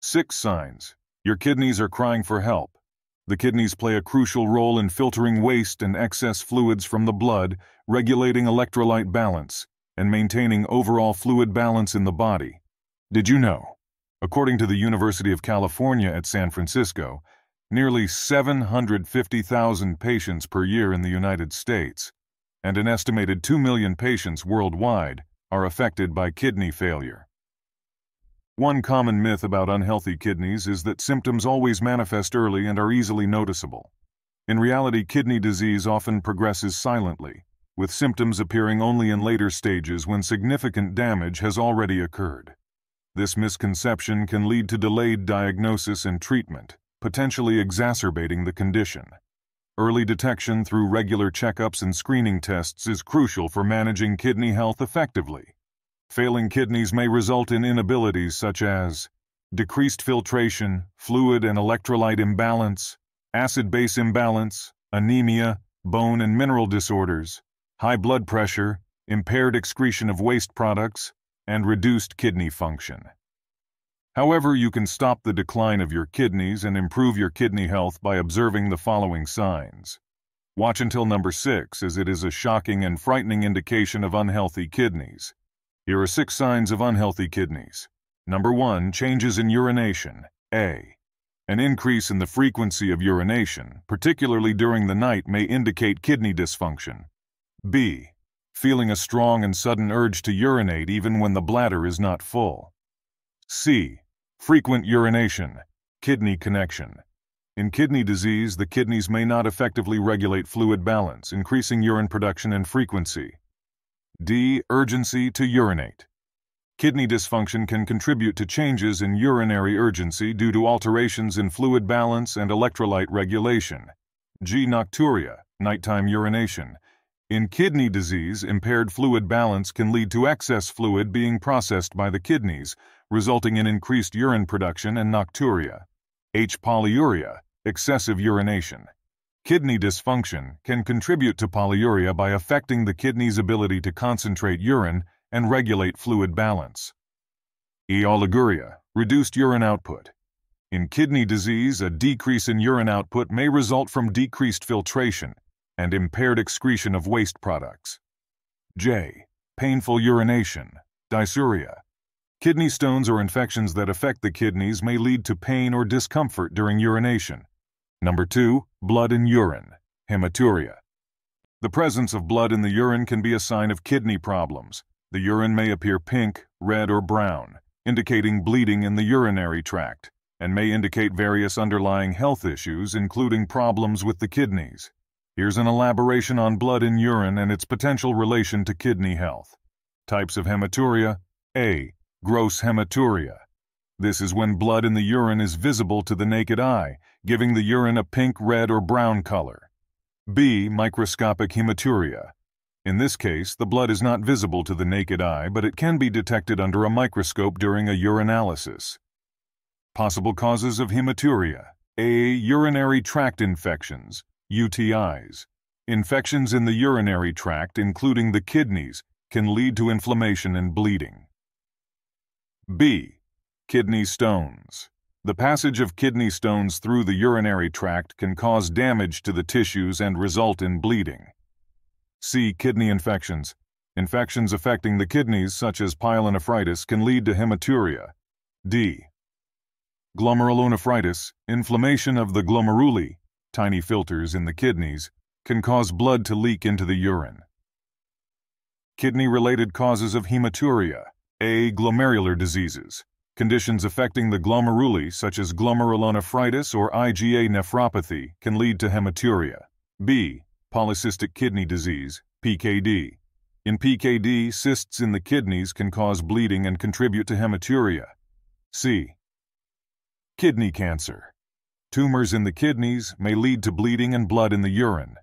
Six signs. Your kidneys are crying for help. The kidneys play a crucial role in filtering waste and excess fluids from the blood, regulating electrolyte balance, and maintaining overall fluid balance in the body. Did you know? According to the University of California at San Francisco, nearly 750,000 patients per year in the United States, and an estimated 2 million patients worldwide, are affected by kidney failure. One common myth about unhealthy kidneys is that symptoms always manifest early and are easily noticeable. In reality, kidney disease often progresses silently, with symptoms appearing only in later stages when significant damage has already occurred. This misconception can lead to delayed diagnosis and treatment, potentially exacerbating the condition. Early detection through regular checkups and screening tests is crucial for managing kidney health effectively. Failing kidneys may result in inabilities such as decreased filtration, fluid and electrolyte imbalance, acid-base imbalance, anemia, bone and mineral disorders, high blood pressure, impaired excretion of waste products, and reduced kidney function. However, you can stop the decline of your kidneys and improve your kidney health by observing the following signs. Watch until number 6 as it is a shocking and frightening indication of unhealthy kidneys. Here are six signs of unhealthy kidneys. Number one, changes in urination. A. An increase in the frequency of urination, particularly during the night, may indicate kidney dysfunction. B. Feeling a strong and sudden urge to urinate even when the bladder is not full. C. Frequent urination. Kidney connection. In kidney disease, the kidneys may not effectively regulate fluid balance, increasing urine production and frequency. D. Urgency to urinate. Kidney dysfunction can contribute to changes in urinary urgency due to alterations in fluid balance and electrolyte regulation. G. Nocturia, nighttime urination. In kidney disease, impaired fluid balance can lead to excess fluid being processed by the kidneys, resulting in increased urine production and nocturia. H. Polyuria, excessive urination. Kidney dysfunction can contribute to polyuria by affecting the kidney's ability to concentrate urine and regulate fluid balance. E. Oliguria, reduced urine output. In kidney disease, a decrease in urine output may result from decreased filtration and impaired excretion of waste products. J. Painful urination, dysuria. Kidney stones or infections that affect the kidneys may lead to pain or discomfort during urination. Number 2. Blood in urine, hematuria. The presence of blood in the urine can be a sign of kidney problems. The urine may appear pink, red, or brown, indicating bleeding in the urinary tract, and may indicate various underlying health issues, including problems with the kidneys. Here's an elaboration on blood in urine and its potential relation to kidney health. Types of hematuria A. Gross hematuria. This is when blood in the urine is visible to the naked eye, giving the urine a pink, red, or brown color. B. Microscopic hematuria. In this case, the blood is not visible to the naked eye, but it can be detected under a microscope during a urinalysis. Possible causes of hematuria. A. Urinary tract infections, UTIs. Infections in the urinary tract, including the kidneys, can lead to inflammation and bleeding. B. Kidney stones. The passage of kidney stones through the urinary tract can cause damage to the tissues and result in bleeding. C. Kidney infections. Infections affecting the kidneys, such as pyelonephritis, can lead to hematuria. D. Glomerulonephritis, inflammation of the glomeruli, tiny filters in the kidneys, can cause blood to leak into the urine. Kidney-related causes of hematuria. A. Glomerular diseases. Conditions affecting the glomeruli, such as glomerulonephritis or IgA nephropathy, can lead to hematuria. B. Polycystic kidney disease, PKD. In PKD, cysts in the kidneys can cause bleeding and contribute to hematuria. C. Kidney cancer. Tumors in the kidneys may lead to bleeding and blood in the urine.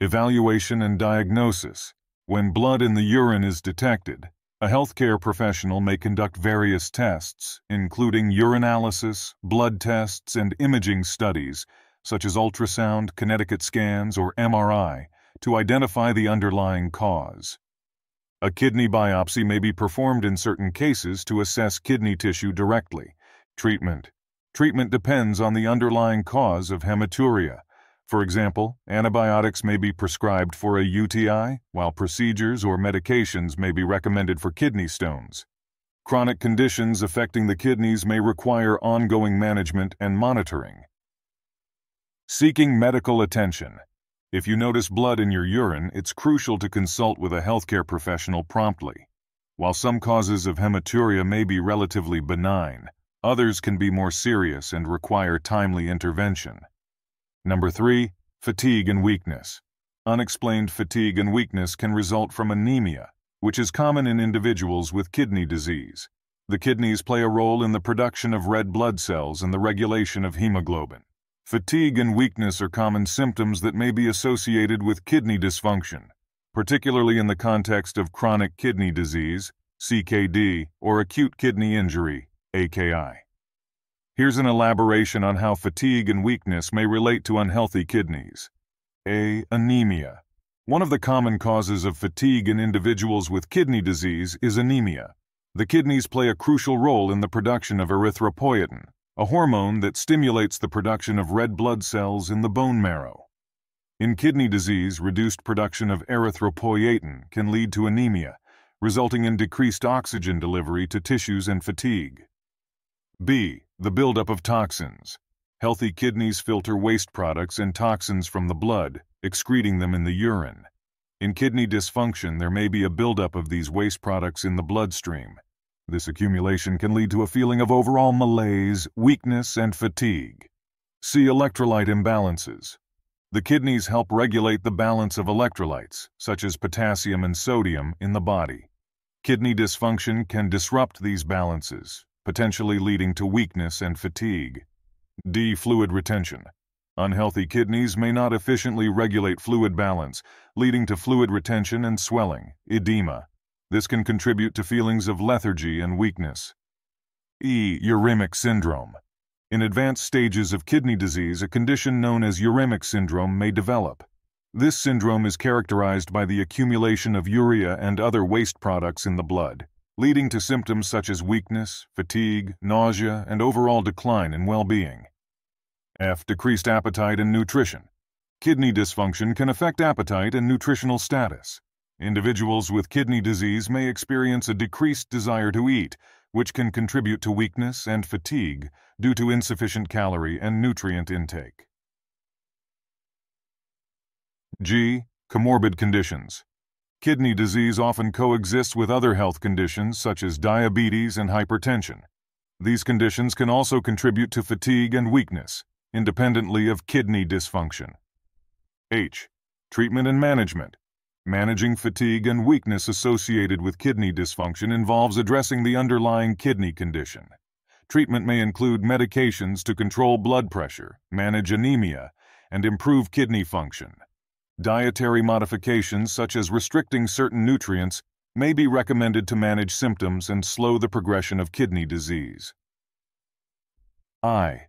Evaluation and diagnosis. When blood in the urine is detected, a healthcare professional may conduct various tests, including urinalysis, blood tests, and imaging studies, such as ultrasound, Connecticut scans, or MRI, to identify the underlying cause. A kidney biopsy may be performed in certain cases to assess kidney tissue directly. Treatment. Treatment depends on the underlying cause of hematuria. For example, antibiotics may be prescribed for a UTI, while procedures or medications may be recommended for kidney stones. Chronic conditions affecting the kidneys may require ongoing management and monitoring. Seeking medical attention. If you notice blood in your urine, it's crucial to consult with a healthcare professional promptly. While some causes of hematuria may be relatively benign, others can be more serious and require timely intervention. Number 3. Fatigue and weakness. Unexplained fatigue and weakness can result from anemia, which is common in individuals with kidney disease. The kidneys play a role in the production of red blood cells and the regulation of hemoglobin. Fatigue and weakness are common symptoms that may be associated with kidney dysfunction, particularly in the context of chronic kidney disease, CKD, or acute kidney injury, AKI. Here's an elaboration on how fatigue and weakness may relate to unhealthy kidneys. A. Anemia. One of the common causes of fatigue in individuals with kidney disease is anemia. The kidneys play a crucial role in the production of erythropoietin, a hormone that stimulates the production of red blood cells in the bone marrow. In kidney disease, reduced production of erythropoietin can lead to anemia, resulting in decreased oxygen delivery to tissues and fatigue. B. The buildup of toxins. Healthy kidneys filter waste products and toxins from the blood, excreting them in the urine. In kidney dysfunction, there may be a buildup of these waste products in the bloodstream. This accumulation can lead to a feeling of overall malaise, weakness, and fatigue. See electrolyte imbalances. The kidneys help regulate the balance of electrolytes, such as potassium and sodium, in the body. Kidney dysfunction can disrupt these balances, potentially leading to weakness and fatigue. D. Fluid retention. Unhealthy kidneys may not efficiently regulate fluid balance, leading to fluid retention and swelling, edema. This can contribute to feelings of lethargy and weakness. E. Uremic syndrome. In advanced stages of kidney disease, a condition known as uremic syndrome may develop. This syndrome is characterized by the accumulation of urea and other waste products in the blood, leading to symptoms such as weakness, fatigue, nausea, and overall decline in well-being. F. Decreased appetite and nutrition. Kidney dysfunction can affect appetite and nutritional status. Individuals with kidney disease may experience a decreased desire to eat, which can contribute to weakness and fatigue due to insufficient calorie and nutrient intake. G. Comorbid conditions. Kidney disease often coexists with other health conditions such as diabetes and hypertension. These conditions can also contribute to fatigue and weakness, independently of kidney dysfunction. H. Treatment and management. Managing fatigue and weakness associated with kidney dysfunction involves addressing the underlying kidney condition. Treatment may include medications to control blood pressure, manage anemia, and improve kidney function. Dietary modifications such as restricting certain nutrients may be recommended to manage symptoms and slow the progression of kidney disease. I.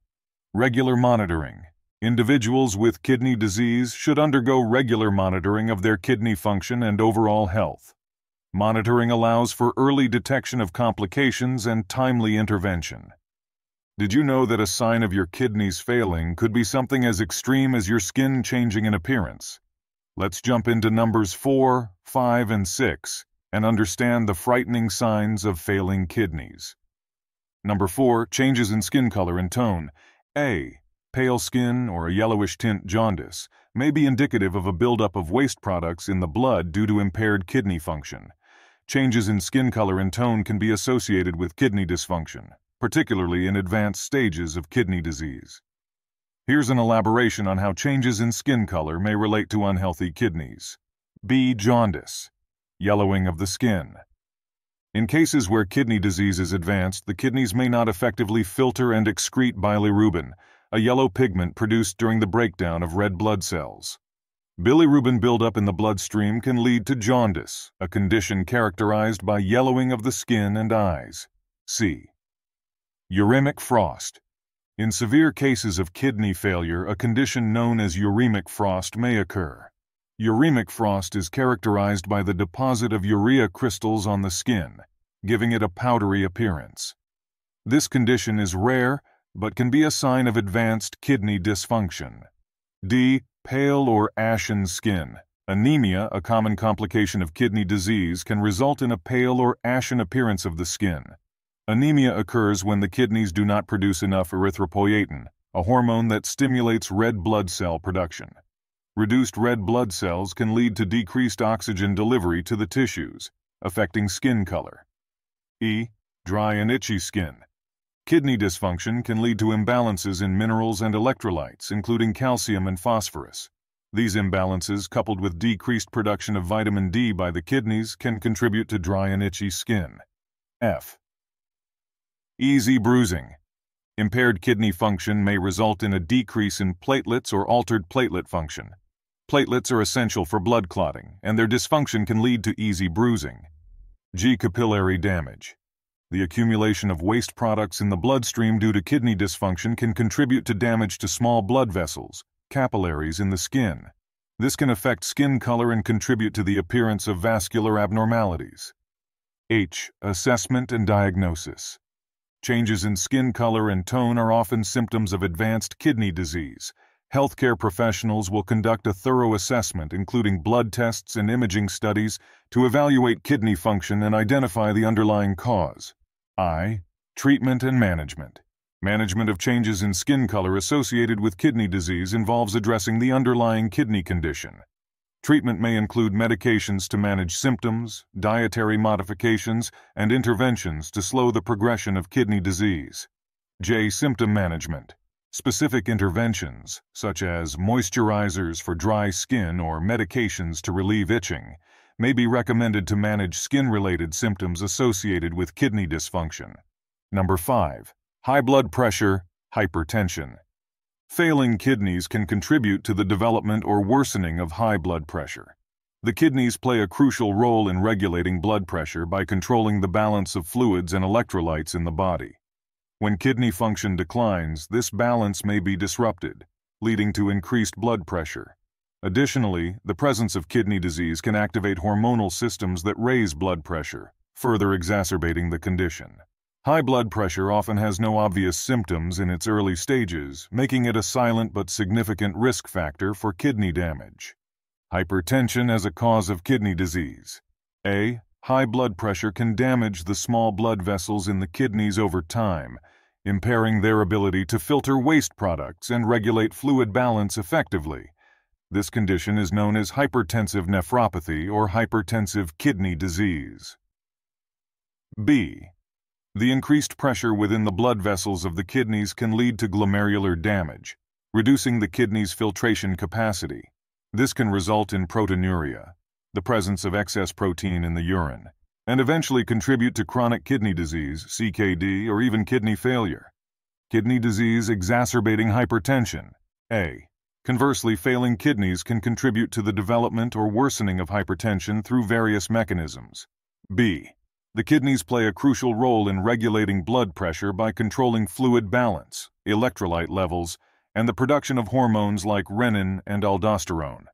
Regular monitoring. Individuals with kidney disease should undergo regular monitoring of their kidney function and overall health. Monitoring allows for early detection of complications and timely intervention. Did you know that a sign of your kidneys failing could be something as extreme as your skin changing in appearance? Let's jump into numbers 4, 5, and 6 and understand the frightening signs of failing kidneys. Number 4. Changes in skin color and tone. A. Pale skin or a yellowish tint jaundice may be indicative of a buildup of waste products in the blood due to impaired kidney function. Changes in skin color and tone can be associated with kidney dysfunction, particularly in advanced stages of kidney disease. Here's an elaboration on how changes in skin color may relate to unhealthy kidneys. B. Jaundice, yellowing of the skin. In cases where kidney disease is advanced, the kidneys may not effectively filter and excrete bilirubin, a yellow pigment produced during the breakdown of red blood cells. Bilirubin buildup in the bloodstream can lead to jaundice, a condition characterized by yellowing of the skin and eyes. C. Uremic frost. In severe cases of kidney failure, a condition known as uremic frost may occur. Uremic frost is characterized by the deposit of urea crystals on the skin, giving it a powdery appearance. This condition is rare, but can be a sign of advanced kidney dysfunction. D. Pale or ashen skin. Anemia, a common complication of kidney disease, can result in a pale or ashen appearance of the skin. Anemia occurs when the kidneys do not produce enough erythropoietin, a hormone that stimulates red blood cell production. Reduced red blood cells can lead to decreased oxygen delivery to the tissues, affecting skin color. E. Dry and itchy skin. Kidney dysfunction can lead to imbalances in minerals and electrolytes, including calcium and phosphorus. These imbalances, coupled with decreased production of vitamin D by the kidneys, can contribute to dry and itchy skin. F. Easy bruising. Impaired kidney function may result in a decrease in platelets or altered platelet function. Platelets are essential for blood clotting, and their dysfunction can lead to easy bruising. G. Capillary damage. The accumulation of waste products in the bloodstream due to kidney dysfunction can contribute to damage to small blood vessels, capillaries in the skin. This can affect skin color and contribute to the appearance of vascular abnormalities. H. Assessment and diagnosis. Changes in skin color and tone are often symptoms of advanced kidney disease, healthcare professionals will conduct a thorough assessment including blood tests and imaging studies to evaluate kidney function and identify the underlying cause. I. Treatment and management. Management of changes in skin color associated with kidney disease involves addressing the underlying kidney condition. Treatment may include medications to manage symptoms, dietary modifications, and interventions to slow the progression of kidney disease. J. Symptom management. Specific interventions, such as moisturizers for dry skin or medications to relieve itching, may be recommended to manage skin-related symptoms associated with kidney dysfunction. Number 5. High blood pressure, hypertension. Failing kidneys can contribute to the development or worsening of high blood pressure. The kidneys play a crucial role in regulating blood pressure by controlling the balance of fluids and electrolytes in the body. When kidney function declines, this balance may be disrupted, leading to increased blood pressure. Additionally, the presence of kidney disease can activate hormonal systems that raise blood pressure, further exacerbating the condition. High blood pressure often has no obvious symptoms in its early stages, making it a silent but significant risk factor for kidney damage. Hypertension as a cause of kidney disease. A. High blood pressure can damage the small blood vessels in the kidneys over time, impairing their ability to filter waste products and regulate fluid balance effectively. This condition is known as hypertensive nephropathy or hypertensive kidney disease. B. The increased pressure within the blood vessels of the kidneys can lead to glomerular damage, reducing the kidney's filtration capacity. This can result in proteinuria, the presence of excess protein in the urine, and eventually contribute to chronic kidney disease, CKD, or even kidney failure. Kidney disease exacerbating hypertension. A. Conversely, failing kidneys can contribute to the development or worsening of hypertension through various mechanisms. B. The kidneys play a crucial role in regulating blood pressure by controlling fluid balance, electrolyte levels, and the production of hormones like renin and aldosterone.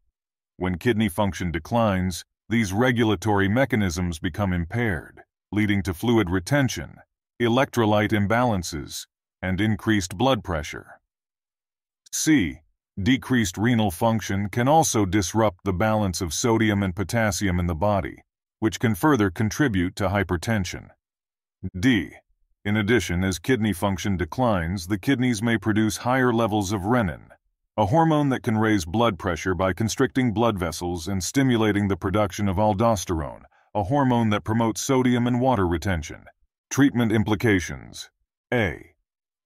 When kidney function declines, these regulatory mechanisms become impaired, leading to fluid retention, electrolyte imbalances, and increased blood pressure. C. Decreased renal function can also disrupt the balance of sodium and potassium in the body, which can further contribute to hypertension. D. In addition, as kidney function declines, the kidneys may produce higher levels of renin, a hormone that can raise blood pressure by constricting blood vessels and stimulating the production of aldosterone, a hormone that promotes sodium and water retention. Treatment implications A.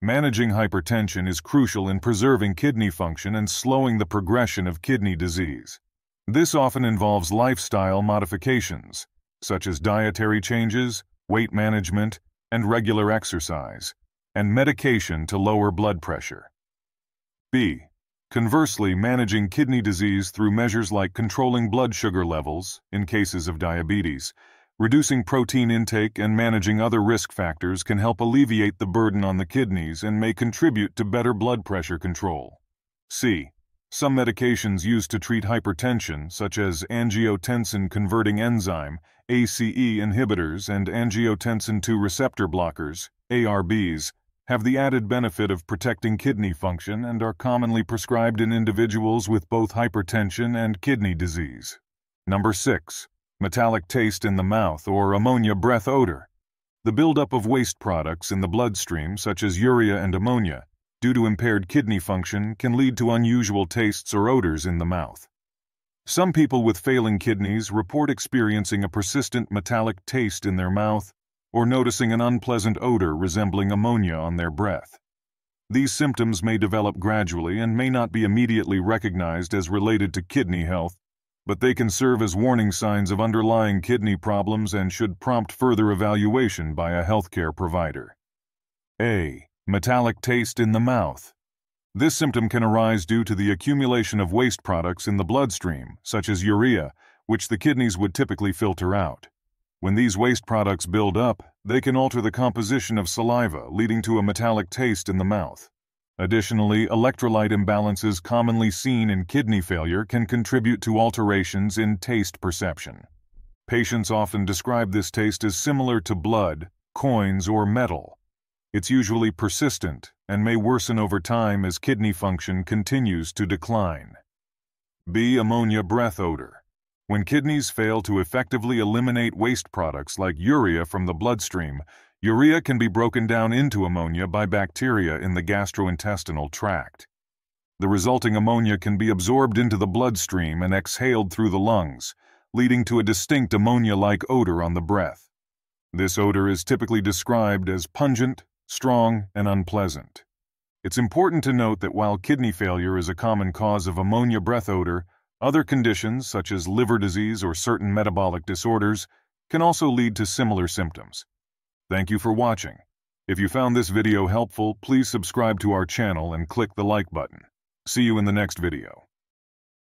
Managing hypertension is crucial in preserving kidney function and slowing the progression of kidney disease. This often involves lifestyle modifications, such as dietary changes, weight management, and regular exercise, and medication to lower blood pressure. B. Conversely, managing kidney disease through measures like controlling blood sugar levels in cases of diabetes, reducing protein intake, and managing other risk factors can help alleviate the burden on the kidneys and may contribute to better blood pressure control. C. Some medications used to treat hypertension, such as angiotensin-converting enzyme, ACE inhibitors and angiotensin II receptor blockers, ARBs, have the added benefit of protecting kidney function and are commonly prescribed in individuals with both hypertension and kidney disease. Number 6. Metallic taste in the mouth or ammonia breath odor. The buildup of waste products in the bloodstream, such as urea and ammonia, due to impaired kidney function, can lead to unusual tastes or odors in the mouth. Some people with failing kidneys report experiencing a persistent metallic taste in their mouth or noticing an unpleasant odor resembling ammonia on their breath. These symptoms may develop gradually and may not be immediately recognized as related to kidney health, but they can serve as warning signs of underlying kidney problems and should prompt further evaluation by a healthcare provider. A. Metallic taste in the mouth. This symptom can arise due to the accumulation of waste products in the bloodstream, such as urea, which the kidneys would typically filter out. When these waste products build up, they can alter the composition of saliva, leading to a metallic taste in the mouth. Additionally, electrolyte imbalances commonly seen in kidney failure can contribute to alterations in taste perception. Patients often describe this taste as similar to blood, coins, or metal. It's usually persistent and may worsen over time as kidney function continues to decline. B. Ammonia breath odor. When kidneys fail to effectively eliminate waste products like urea from the bloodstream, urea can be broken down into ammonia by bacteria in the gastrointestinal tract. The resulting ammonia can be absorbed into the bloodstream and exhaled through the lungs, leading to a distinct ammonia-like odor on the breath. This odor is typically described as pungent, strong, and unpleasant. It's important to note that while kidney failure is a common cause of ammonia breath odor, other conditions, such as liver disease or certain metabolic disorders, can also lead to similar symptoms. Thank you for watching. If you found this video helpful, please subscribe to our channel and click the like button. See you in the next video.